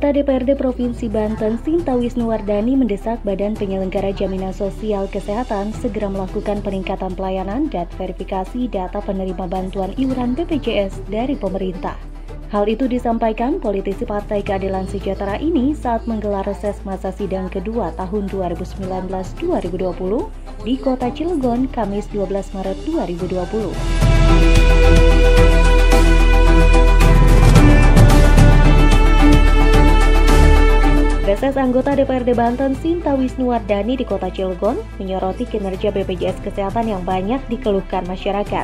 DPRD Provinsi Banten Sinta Wisnuwardani mendesak Badan Penyelenggara Jaminan Sosial Kesehatan segera melakukan peningkatan pelayanan dan verifikasi data penerima bantuan iuran BPJS dari pemerintah. Hal itu disampaikan politisi Partai Keadilan Sejahtera ini saat menggelar reses masa sidang kedua tahun 2019-2020 di Kota Cilegon, Kamis 12 Maret 2020. Reses anggota DPRD Banten Sinta Wisnuwardani di kota Cilegon menyoroti kinerja BPJS Kesehatan yang banyak dikeluhkan masyarakat.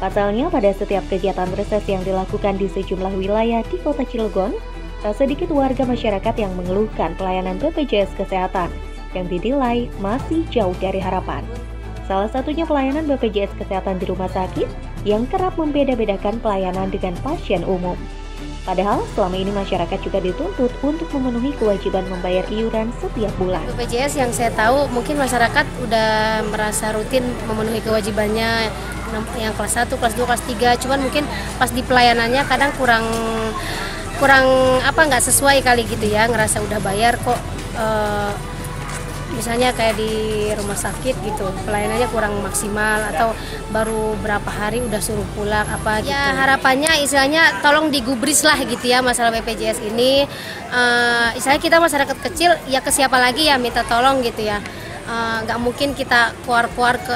Pasalnya pada setiap kegiatan reses yang dilakukan di sejumlah wilayah di kota Cilegon, tak sedikit warga masyarakat yang mengeluhkan pelayanan BPJS Kesehatan yang dinilai masih jauh dari harapan. Salah satunya pelayanan BPJS Kesehatan di rumah sakit yang kerap membeda-bedakan pelayanan dengan pasien umum. Padahal selama ini masyarakat juga dituntut untuk memenuhi kewajiban membayar iuran setiap bulan. BPJS yang saya tahu mungkin masyarakat udah merasa rutin memenuhi kewajibannya yang kelas 1, kelas 2, kelas 3. Cuman mungkin pas di pelayanannya kadang kurang kurang apa nggak sesuai kali gitu ya ngerasa udah bayar kok uh, misalnya kayak di rumah sakit gitu pelayanannya kurang maksimal atau baru berapa hari udah suruh pulang apa gitu? ya harapannya istilahnya tolong digubris lah gitu ya masalah BPJS ini. Uh, istilahnya kita masyarakat kecil ya ke siapa lagi ya minta tolong gitu ya. Eh, nggak uh, mungkin kita keluar-keluar ke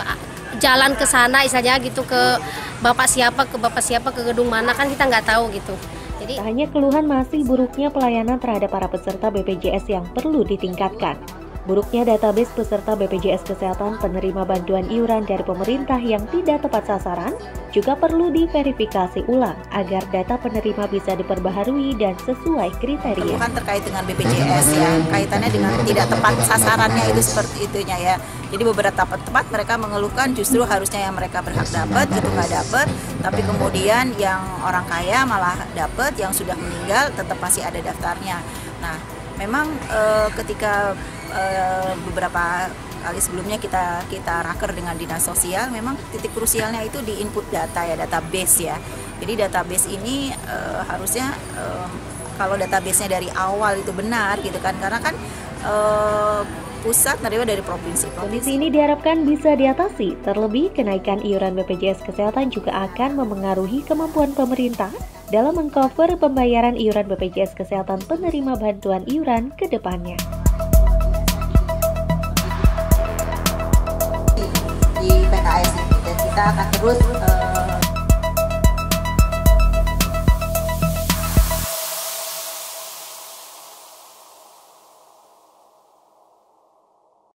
jalan ke sana istilahnya gitu ke bapak siapa ke bapak siapa ke gedung mana kan kita nggak tahu gitu. Jadi hanya keluhan masih buruknya pelayanan terhadap para peserta BPJS yang perlu ditingkatkan. Buruknya database peserta BPJS Kesehatan penerima bantuan iuran dari pemerintah yang tidak tepat sasaran juga perlu diverifikasi ulang agar data penerima bisa diperbaharui dan sesuai kriteria. Bukan terkait dengan BPJS ya, kaitannya dengan tidak tepat sasarannya itu seperti itunya ya. Jadi beberapa tempat mereka mengeluhkan justru harusnya yang mereka berhak dapat itu nggak dapat, tapi kemudian yang orang kaya malah dapat, yang sudah meninggal tetap masih ada daftarnya. Nah, memang e, ketika Eh, beberapa kali sebelumnya kita kita raker dengan dinas sosial memang titik krusialnya itu di input data ya database ya. Jadi database ini e, harusnya e, kalau databasenya dari awal itu benar gitu kan karena kan e, pusat menerima dari provinsi. Kondisi ini diharapkan bisa diatasi. Terlebih, kenaikan iuran BPJS Kesehatan juga akan memengaruhi kemampuan pemerintah dalam mengcover pembayaran iuran BPJS Kesehatan penerima bantuan iuran ke depannya. PKS ini dan kita akan terus uh,